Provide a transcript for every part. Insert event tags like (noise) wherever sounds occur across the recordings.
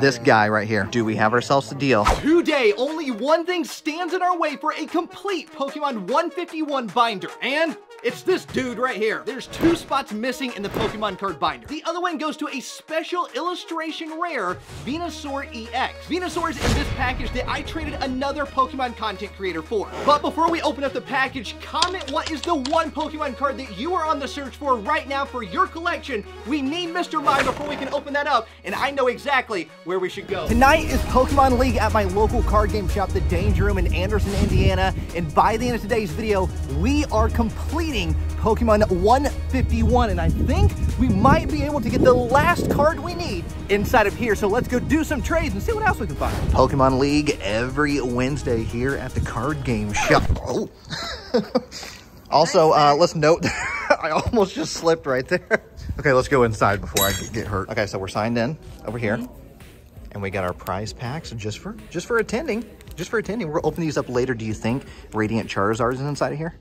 This guy right here. Do we have ourselves a deal? Today, only one thing stands in our way for a complete Pokemon 151 binder, and it's this dude right here. There's two spots missing in the Pokemon card binder. The other one goes to a special illustration rare, Venusaur EX. Venusaur is in this package that I traded another Pokemon content creator for. But before we open up the package, comment what is the one Pokemon card that you are on the search for right now for your collection. We need Mr. Mime before we can open that up, and I know exactly where we should go. Tonight is Pokemon League at my local card game shop, the Danger Room in Anderson, Indiana, and by the end of today's video, we are complete completing Pokemon 151, and I think we might be able to get the last card we need inside of here. So let's go do some trades and see what else we can find. Pokemon League every Wednesday here at the card game shop. Oh. (laughs) also, uh, let's note, (laughs) I almost just slipped right there. (laughs) Okay, let's go inside before I get hurt. Okay, so we're signed in over here. Mm -hmm. And we got our prize packs just for just for attending. Just for attending. We'll open these up later. Do you think Radiant Charizard is inside of here?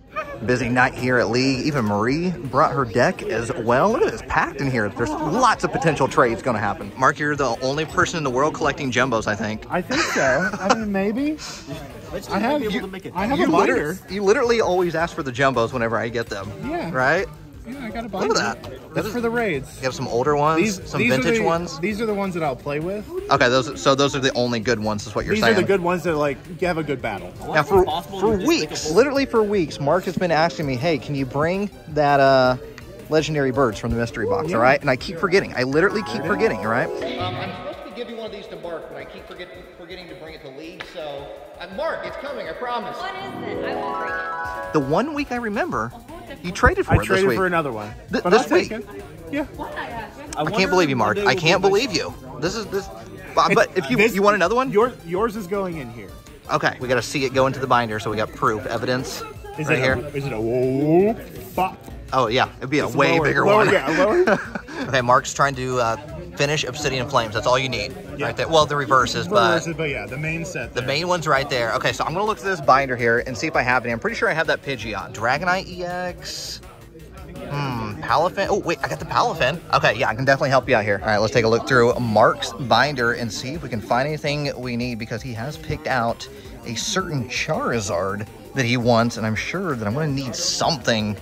Busy night here at League. Even Marie brought her deck as well. Look at this, packed in here. There's lots of potential trades going to happen. Mark, you're the only person in the world collecting jumbos, I think. I think so. I mean, maybe. I have, you, I have you a literally, you literally always ask for the jumbos whenever I get them. Yeah. Right? Yeah, I got a bunch. Look at that. That's for the raids. You have some older ones, these, some these vintage the, ones. These are the ones that I'll play with. Okay, those so those are the only good ones, is what you're these saying. These are the good ones that like have a good battle. Now for for weeks, literally for weeks, Mark has been asking me, "Hey, can you bring that uh legendary birds from the mystery box?" Yeah. All right, and I keep forgetting. I literally keep forgetting. All right. Um, I'm supposed to give you one of these to Mark, but I keep forget, forgetting to bring it to League. So, uh, Mark, it's coming. I promise. What is it? I will bring it. The one week I remember. You traded for I it traded this week. for another one. Th but this week. Yeah. I, I can't believe you, Mark. I can't believe you. This is this. But, but if you this, you want another one, your, yours is going in here. Okay, we got to see it go into the binder, so we got proof, evidence is right it here. A, is it a whoa? Oh yeah, it'd be a way lower, bigger lower, one. Yeah, lower. (laughs) okay, Mark's trying to uh, finish Obsidian Flames. That's all you need, yeah. right there. Well, the reverses, but but yeah, the main set. There. The main one's right there. Okay, so I'm gonna look at this binder here and see if I have it. I'm pretty sure I have that Pidgeot. Dragonite EX. Hmm, Palafin. Oh, wait, I got the Palafin. Okay, yeah, I can definitely help you out here. All right, let's take a look through Mark's binder and see if we can find anything we need because he has picked out a certain Charizard that he wants, and I'm sure that I'm going to need something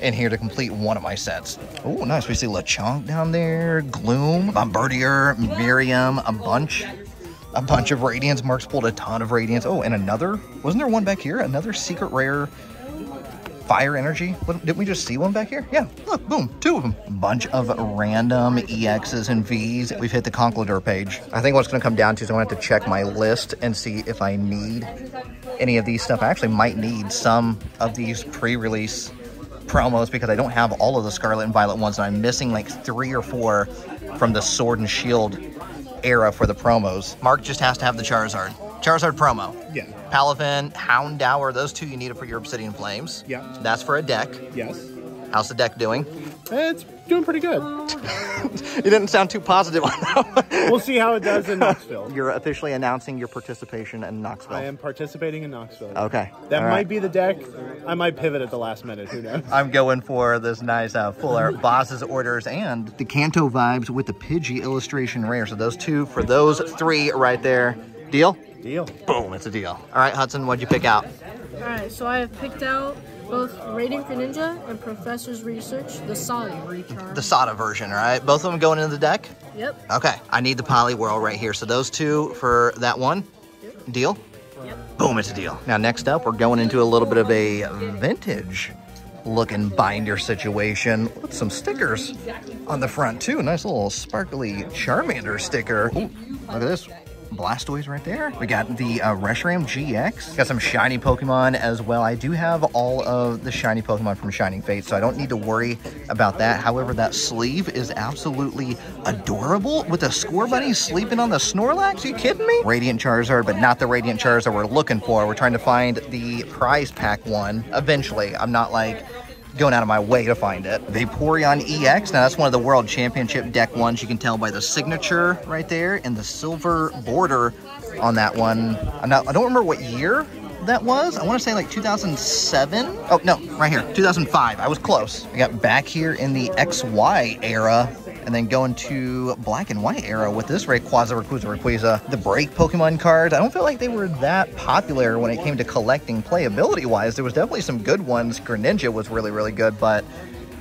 in here to complete one of my sets. Oh, nice. We see Lechonk down there, Gloom, Bombirdier, Miriam, a bunch a bunch of Radiants. Mark's pulled a ton of Radiants. Oh, and another, wasn't there one back here? Another secret rare fire energy. What, didn't we just see one back here? Yeah, look, boom, two of them. Bunch of random EXs and Vs. We've hit the Conkeldurr page. I think what's gonna come down to is I'm gonna have to check my list and see if I need any of these stuff. I actually might need some of these pre-release promos because I don't have all of the Scarlet and Violet ones and I'm missing like three or four from the Sword and Shield era for the promos. Mark just has to have the Charizard. Charizard promo. Yeah. Palafin, Houndour, those two you need it for your Obsidian Flames. Yeah. That's for a deck. Yes. How's the deck doing? It's doing pretty good. (laughs) you didn't sound too positive on that one. We'll see how it does in (laughs) Knoxville. You're officially announcing your participation in Knoxville. I am participating in Knoxville. Okay. That All might right. be the deck. I might pivot at the last minute. Who knows? I'm going for this nice uh, fuller (laughs) boss's orders and the Kanto vibes with the Pidgey illustration rare. So those two for those three right there. Deal? Deal. Boom, it's a deal. All right, Hudson, what'd you pick out? All right, so I have picked out both Radiant Greninja and Professor's Research, the Sada recharge. The Sada version, right? Both of them going into the deck? Yep. Okay, I need the Poliwhirl right here. So those two for that one? Yep. Deal? Yep. Boom, it's a deal. Now next up, we're going into a little bit of a vintage looking binder situation with some stickers on the front too. Nice little sparkly Charmander sticker. Ooh, look at this. Blastoise right there. We got the uh, Reshiram GX. Got some shiny Pokemon as well. I do have all of the shiny Pokemon from Shining Fate, so I don't need to worry about that. However, that sleeve is absolutely adorable with the Scorbunny sleeping on the Snorlax. Are you kidding me? Radiant Charizard, but not the Radiant Charizard we're looking for. We're trying to find the prize pack one eventually. I'm not like going out of my way to find it. Vaporeon EX, now that's one of the World Championship deck ones. You can tell by the signature right there and the silver border on that one. I'm not, I don't remember what year that was. I want to say like 2007. Oh, no, right here, 2005. I was close. I got back here in the XY era And then going to black and white era with this Rayquaza, Rayquaza, Rayquaza. The break Pokemon cards, I don't feel like they were that popular when it came to collecting playability-wise. There was definitely some good ones. Greninja was really, really good, but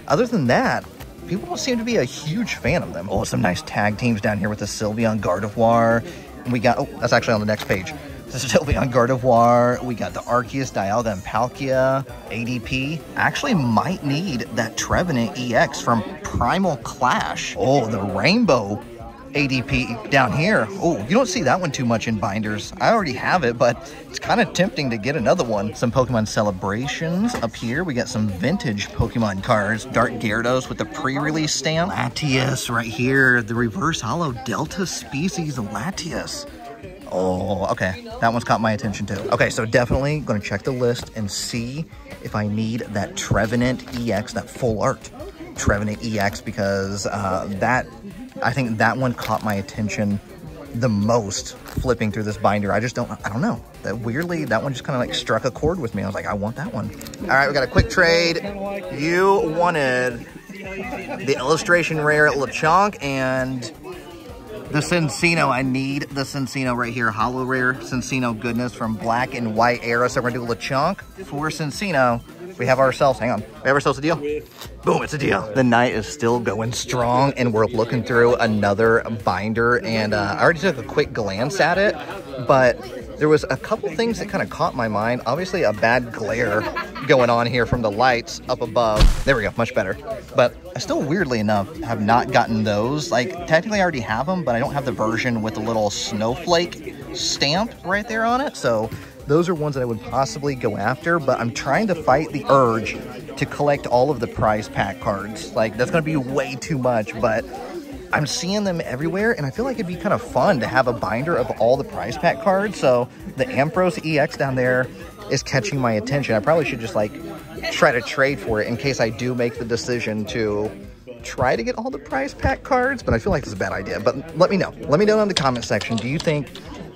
other than that, people don't seem to be a huge fan of them. Oh, some nice tag teams down here with the Sylveon Gardevoir. And we got, oh, that's actually on the next page. The Sylveon Gardevoir. We got the Arceus, Dialga, and Palkia. ADP. Actually might need that Trevenant EX from Primal Clash. Oh, the Rainbow ADP down here. Oh, you don't see that one too much in binders. I already have it, but it's kind of tempting to get another one. Some Pokemon celebrations up here. We got some vintage Pokemon cards. Dark Gyarados with the pre-release stamp. Latias right here. The reverse hollow Delta species Latias. Oh, okay. That one's caught my attention too. Okay, so definitely to check the list and see if I need that Trevenant EX, that full art Trevenant EX, because uh, that, I think that one caught my attention the most flipping through this binder. I just don't, I don't know. That weirdly, that one just kind of like struck a chord with me. I was like, I want that one. All right, we got a quick trade. You wanted the illustration rare Lechonk and the Cinccino, I need the Cinccino right here. Hollow Rare Cinccino goodness from Black and White era. So we're gonna do Lechonk for Cinccino. We have ourselves, hang on, we have ourselves a deal. Boom, it's a deal. The night is still going strong and we're looking through another binder and uh, I already took a quick glance at it, but there was a couple things that kind of caught my mind. Obviously a bad glare going on here from the lights up above. There we go, much better. But I still, weirdly enough, have not gotten those. Like, technically I already have them, but I don't have the version with the little snowflake stamp right there on it. So those are ones that I would possibly go after, but I'm trying to fight the urge to collect all of the prize pack cards. Like, that's going to be way too much, but I'm seeing them everywhere, and I feel like it'd be kind of fun to have a binder of all the prize pack cards. So the Ampharos EX down there is catching my attention. I probably should just like try to trade for it in case I do make the decision to try to get all the prize pack cards, but I feel like it's a bad idea. But let me know. Let me know in the comment section. Do you think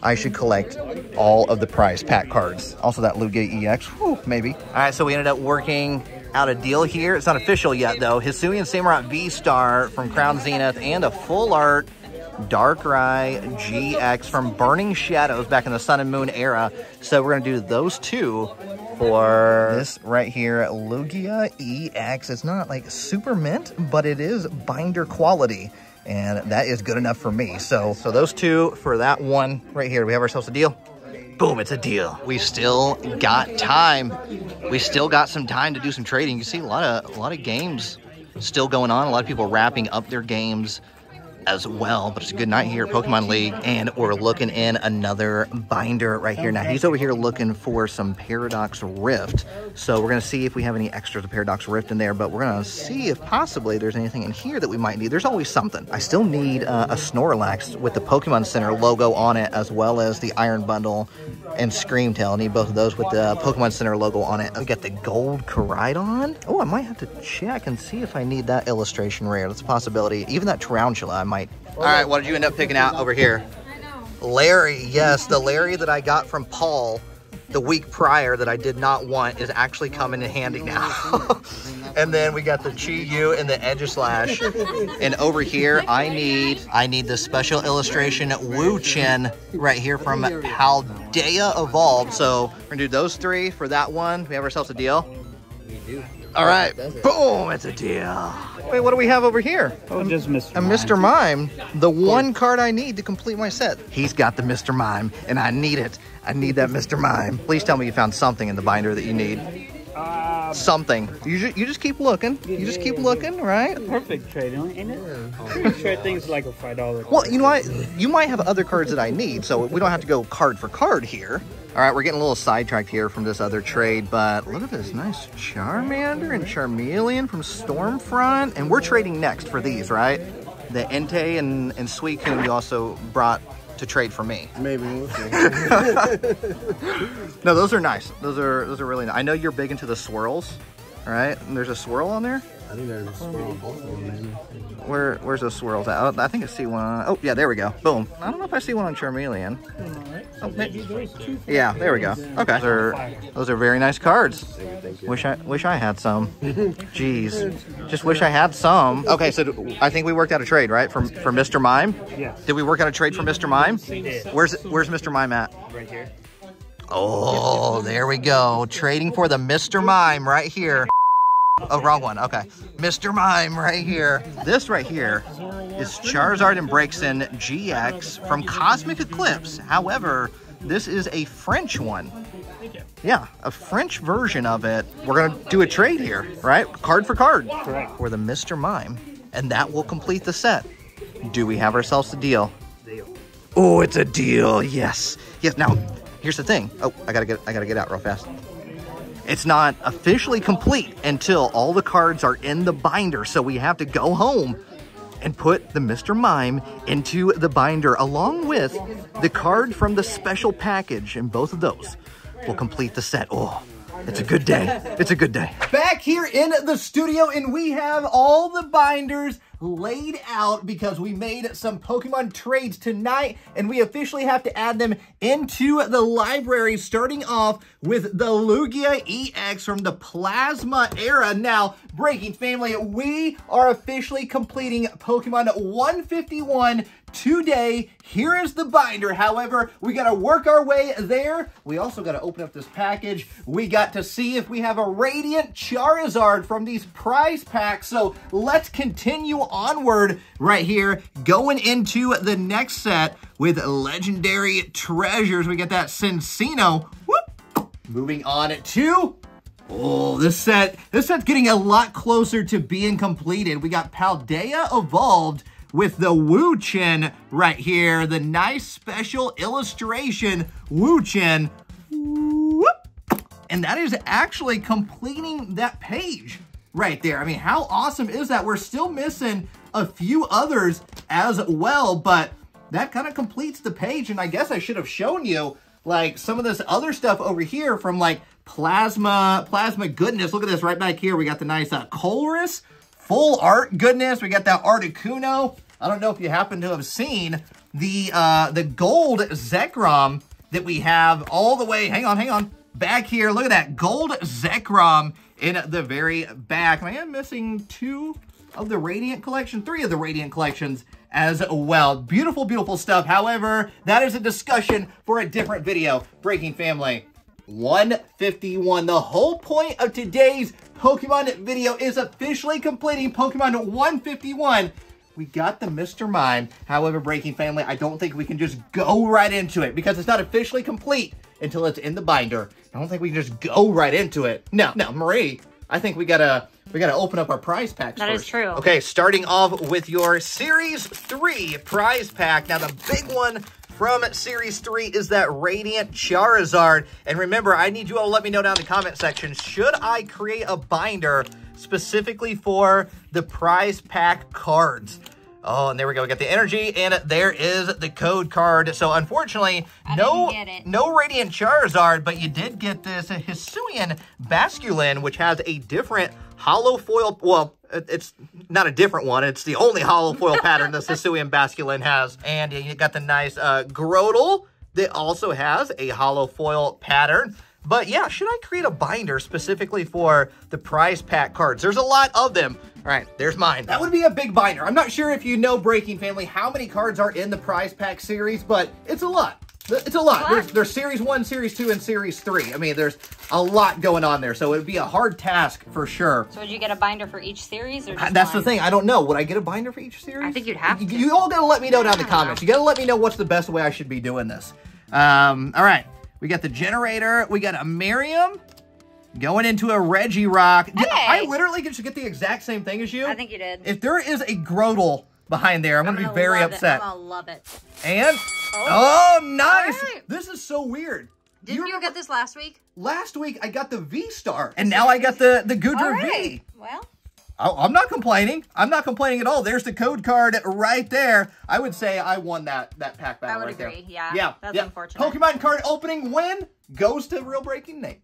I should collect all of the prize pack cards? Also that Lugia EX, Whew, maybe. All right, so we ended up working out a deal here. It's not official yet though. Hisuian Samurott V-Star from Crown Zenith and a full art Darkrai GX from Burning Shadows back in the Sun and Moon era. So we're gonna do those two for this right here, Lugia EX. It's not like super mint, but it is binder quality. And that is good enough for me. So, so those two for that one right here. We have ourselves a deal. Boom, it's a deal. We still got time. We still got some time to do some trading. You see a lot of a lot of games still going on. A lot of people wrapping up their games as well. But it's a good night here Pokemon League, and we're looking in another binder right here. Now, he's over here looking for some Paradox Rift. So we're going to see if we have any extras of Paradox Rift in there, but we're going to see if possibly there's anything in here that we might need. There's always something. I still need uh, a Snorlax with the Pokemon Center logo on it, as well as the Iron Bundle and Screamtail. I need both of those with the Pokemon Center logo on it. We got the gold Koraidon. Oh, I might have to check and see if I need that illustration rare. That's a possibility. Even that Tarountula, I might. All right, what did you end up picking out over here? Larry, yes, the Larry that I got from Paul the week prior that I did not want is actually coming in handy now. (laughs) and then we got the Chi Yu and the Edge Slash. and over here, I need I need the special illustration Wo-Chien right here from Paldea Evolved. So we're gonna do those three for that one. We have ourselves a deal. We do. All right, boom, it's a deal. Wait, what do we have over here? Oh, just Mr. A Mr. Mime, the one card I need to complete my set. He's got the Mr. Mime, and I need it. I need that Mr. Mime. Please tell me you found something in the binder that you need. Uh, Something. You just, you just keep looking. You just keep looking, right? perfect trade, ain't it? Pretty sure things like a five dollar. Well, you know what? You might have other cards that I need, so we don't have to go card for card here. All right, we're getting a little sidetracked here from this other trade, but look at this nice Charmander and Charmeleon from Stormfront. And we're trading next for these, right? The Entei and, and Suicune you also brought to trade for me. Maybe we'll see. (laughs) No, those are nice. Those are those are really nice. I know you're big into the swirls, right? And there's a swirl on there. I think there's a swirl on both of them, maybe. Where where's those swirls at? Oh, I think I see one. On, oh yeah, there we go. Boom. I don't know if I see one on Charmeleon. Oh, ma- yeah, there we go. Okay. Those are, those are very nice cards. Wish I wish I had some. (laughs) Jeez, just wish I had some. Okay, so do- I think we worked out a trade, right? For for Mr. Mime. Yeah. Did we work out a trade for Mr. Mime? Where's Where's Mr. Mime at? Right here. Oh, there we go. Trading for the Mr. Mime right here. Oh, wrong one. Okay. Mr. Mime right here. This right here is Charizard and Braixen GX from Cosmic Eclipse. However, this is a French one. Yeah, a French version of it. We're going to do a trade here, right? Card for card. Correct. For the Mr. Mime. And that will complete the set. Do we have ourselves a deal? Oh, it's a deal. Yes. Yes. Now, here's the thing. Oh, I gotta get I gotta get out real fast. It's not officially complete until all the cards are in the binder, so we have to go home and put the Mr. Mime into the binder along with the card from the special package, and both of those will complete the set. Oh, it's a good day. It's a good day. back here in the studio and we have all the binders laid out because we made some Pokemon trades tonight and we officially have to add them into the library starting off with the Lugia EX from the Plasma era. Now, Breaking Family, we are officially completing Pokemon 151 today. Here is the binder. However, we got to work our way there. We also got to open up this package. We got to see if we have a Radiant Charizard from these prize packs. So let's continue onward right here, going into the next set with Legendary Treasures. We get that Cinccino. Whoop. Moving on to Oh, this set, this set's getting a lot closer to being completed. We got Paldea Evolved with the Wo-Chien right here. The nice special illustration Wo-Chien. And that is actually completing that page right there. I mean, how awesome is that? We're still missing a few others as well, but that kind of completes the page. And I guess I should have shown you like some of this other stuff over here from like plasma, plasma goodness. Look at this right back here. We got the nice uh, Colress full art goodness. We got that Articuno. I don't know if you happen to have seen the uh, the gold Zekrom that we have all the way. Hang on, hang on. Back here, look at that gold Zekrom in the very back. I am missing two of the Radiant collection, three of the Radiant collections as well. Beautiful, beautiful stuff. However, that is a discussion for a different video. Breaking Family 151. The whole point of today's Pokemon video is officially completing Pokemon 151. We got the Mr. Mime. However, Breaking Family, I don't think we can just go right into it because it's not officially complete until it's in the binder. I don't think we can just go right into it. No, no, Marie, I think we gotta we gotta open up our prize packs That is first. true. Okay, starting off with your Series 3 prize pack. Now, the big one from Series 3 is that Radiant Charizard. And remember, I need you all to let me know down in the comment section, should I create a binder specifically for the prize pack cards? Oh, and there we go. We got the energy, and there is the code card. So, unfortunately, I no, didn't get it. no Radiant Charizard, but you did get this Hisuian Basculin, which has a different hollow foil. Well, it's not a different one. It's the only hollow foil (laughs) pattern this Hisuian Basculin has. And you got the nice uh, Grodel that also has a hollow foil pattern. But yeah, should I create a binder specifically for the prize pack cards? There's a lot of them. All right, there's mine. That would be a big binder. I'm not sure if you know Breaking Family how many cards are in the prize pack series, but it's a lot. It's a lot. There's, there's series one, series two, and series three. I mean, there's a lot going on there, so it would be a hard task for sure. So would you get a binder for each series or just That's the thing. I don't know. Would I get a binder for each series? I think you'd have You- to. You all gotta let me know down in the comments. know. You gotta let me know what's the best way I should be doing this. Um, all right. We got the generator. We got a Miriam going into a Regirock. Did I literally just get the exact same thing as you. I think you did. If there is a Grodel behind there, I'm, I'm gonna be very it. upset. I'm gonna love it. And oh, oh nice! All right. This is so weird. Didn't you, remember get this last week? last week I got the V Star, and now I got the the Goodra right. V. Well, Oh, I'm not complaining. I'm not complaining at all. There's the code card right there. I would say I won that that pack battle would right agree. there. Yeah, yeah, that's yeah. unfortunate. Pokemon card opening win goes to Real Breaking Nate.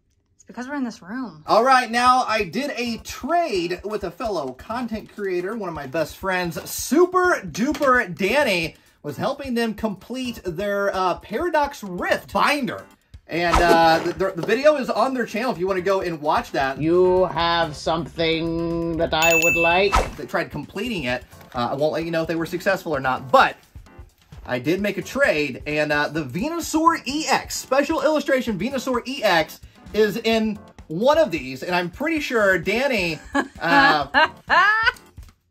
Because we're in this room. All right, now I did a trade with a fellow content creator, one of my best friends, Super Duper Danny, was helping them complete their uh, Paradox Rift binder. And uh, the, the video is on their channel if you want to go and watch that. You have something that I would like? They tried completing it. Uh, I won't let you know if they were successful or not, but I did make a trade, and uh, the Venusaur EX, special illustration Venusaur EX, is in one of these, and I'm pretty sure Danny, uh, (laughs)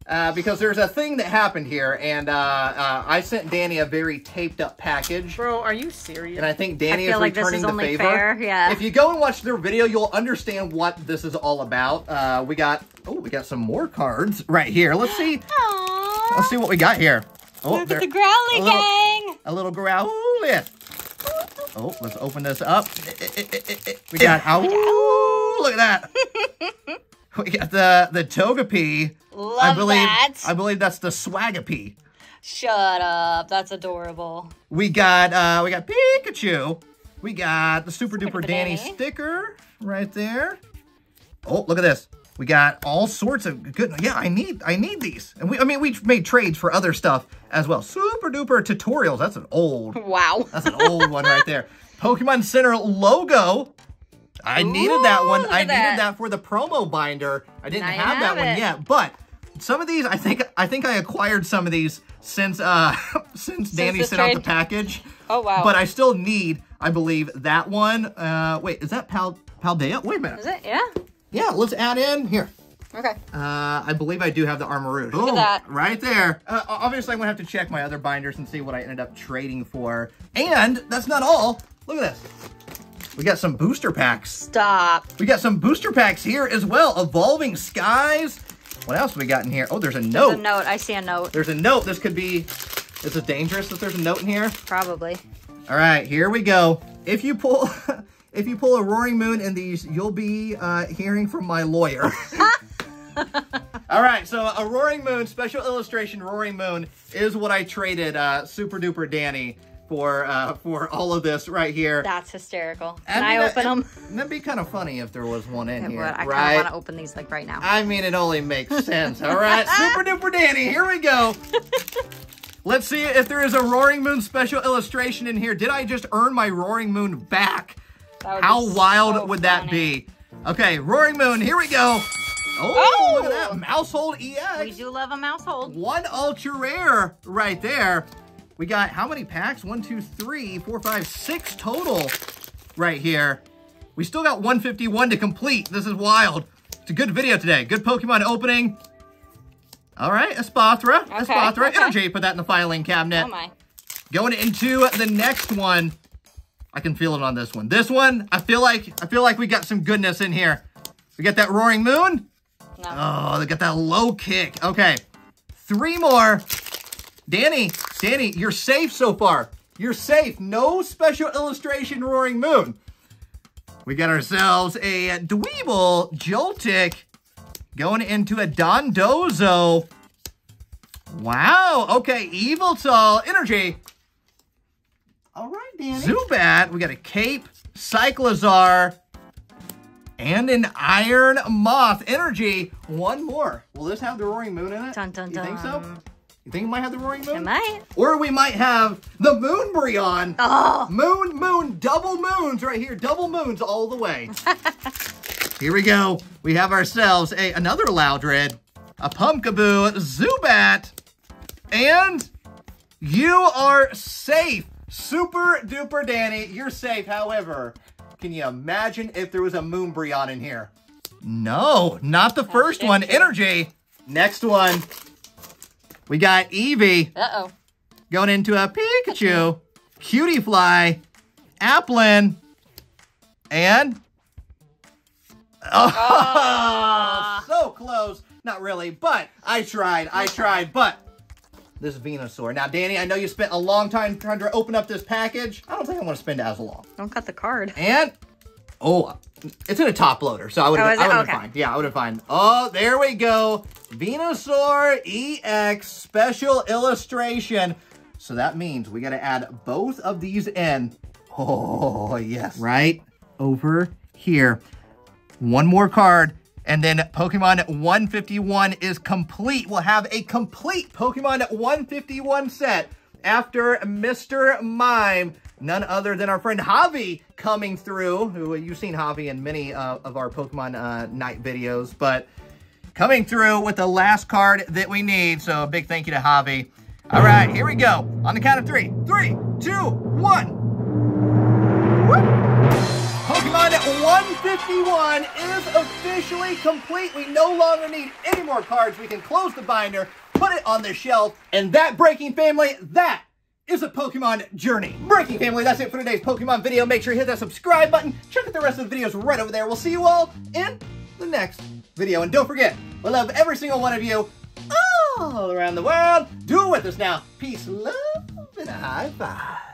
uh, because there's a thing that happened here, and uh, uh, I sent Danny a very taped up package. Bro, are you serious? And I think Danny I is like returning is the favor. fair, yeah. If you go and watch their video, you'll understand what this is all about. Uh, we got oh, we got some more cards right here. Let's see. Aww. Let's see what we got here. Oh, Look at the Growly a little- gang. a little Growlithe. Oh, let's open this up. Eh, eh, eh, we got, oh, look at that. (laughs) We got the, the Togepi. I believe, that. I believe that's the Swagapie. Shut up. That's adorable. We got, uh, we got Pikachu. We got the Super Duper Duper Danny. sticker right there. Oh, look at this. We got all sorts of good. Yeah, I need, I need these. And we, I mean, we made trades for other stuff as well. Super Duper tutorials. That's an old Wow. That's an old one right there. (laughs) Pokemon Center logo. I needed that one. I needed that. that. for the promo binder. I didn't you have that have one yet, but some of these, I think, I think I acquired some of these since uh (laughs) since Danny this sent out the package. Oh, wow. But I still need, I believe, that one. Uh, wait, is that Pal Paldea? Wait a minute. Is it? Yeah. Yeah, let's add in here. Okay. Uh, I believe I do have the Armarouge. Look at that. Right there. Uh, obviously, I'm going to have to check my other binders and see what I ended up trading for. And that's not all. Look at this. We got some booster packs. Stop. We got some booster packs here as well. Evolving Skies. What else we got in here? Oh, there's a There's note. a note. I see a note. There's a note. This could be... Is it dangerous that there's a note in here? Probably. All right, here we go. If you pull... (laughs) If you pull a Roaring Moon in these, you'll be uh, hearing from my lawyer. (laughs) All right, so a Roaring Moon, special illustration Roaring Moon is what I traded uh, Super Duper Danny for uh, for all of this right here. That's hysterical. Can mean, I open it- them? That'd be kind of funny if there was one in It here, would. I kind right? of want to open these like right now. I mean, it only makes sense. All right, (laughs) Super Duper Danny, here we go. (laughs) Let's see if there is a Roaring Moon special illustration in here. Did I just earn my Roaring Moon back? That How wild so would that funny. be? Okay, Roaring Moon, here we go. Oh, look at oh! that. Maushold EX. We do love a maushold. One ultra rare right there. We got how many packs? One, two, three, four, five, six total right here. We still got 151 to complete. This is wild. It's a good video today. Good Pokemon opening. All right, Espathra. Okay, Espathra. okay. Energy, (laughs) put that in the filing cabinet. Oh my. Going into the next one. I can feel it on this one. This one, I feel like I feel like we got some goodness in here. We got that Roaring Moon. No. Oh, they got that low kick. Okay. Three more. Danny, Danny, you're safe so far. You're safe. No special illustration Roaring Moon. We got ourselves a Dwebble Joltik going into a Dondozo. Wow. Okay. Evil Eviltal Energy. All right, Danny. Zubat. We got a Cape, Cyclizar, and an Iron Moth Energy. One more. Will this have the Roaring Moon in it? Dun, dun, you think so? You think it might have the Roaring Moon? It might. Or we might have the Moonbreon. Oh. Moon, moon, double moons right here. Double moons all the way. (laughs) here we go. We have ourselves a another Loudred, a Pumpkaboo, Zubat, and you are safe. Super duper Danny, you're safe. However, can you imagine if there was a Moonbreon in here? No, not the first one. Energy. Next one. We got Eevee Uh-oh. going into a Pikachu, Cutiefly, Applin, and oh, (laughs) so close. Not really, but I tried. I tried, but this Venusaur. Now, Danny, I know you spent a long time trying to open up this package. I don't think I'm going to spend as long. Don't cut the card. And oh, it's in a top loader, so I would Oh, have is I it? would have Okay. fine. Yeah, I would have fine. Oh, there we go. Venusaur EX special illustration. So that means we got to add both of these in. Oh, yes. Right over here. One more card, and then Pokemon 151 is complete. We'll have a complete Pokemon 151 set after Mr. Mime, none other than our friend Javi coming through, who you've seen Javi in many uh, of our Pokemon uh, night videos, but coming through with the last card that we need. So a big thank you to Javi. All right, here we go. On the count of three. Three, two, one. 151 is officially complete. We no longer need any more cards. We can close the binder, put it on the shelf, and that Breaking Family, that is a Pokemon journey. Breaking Family, that's it for today's Pokemon video. Make sure you hit that subscribe button. Check out the rest of the videos right over there. We'll see you all in the next video. And don't forget, we love every single one of you all around the world. Do it with us now. Peace, love, and a high five.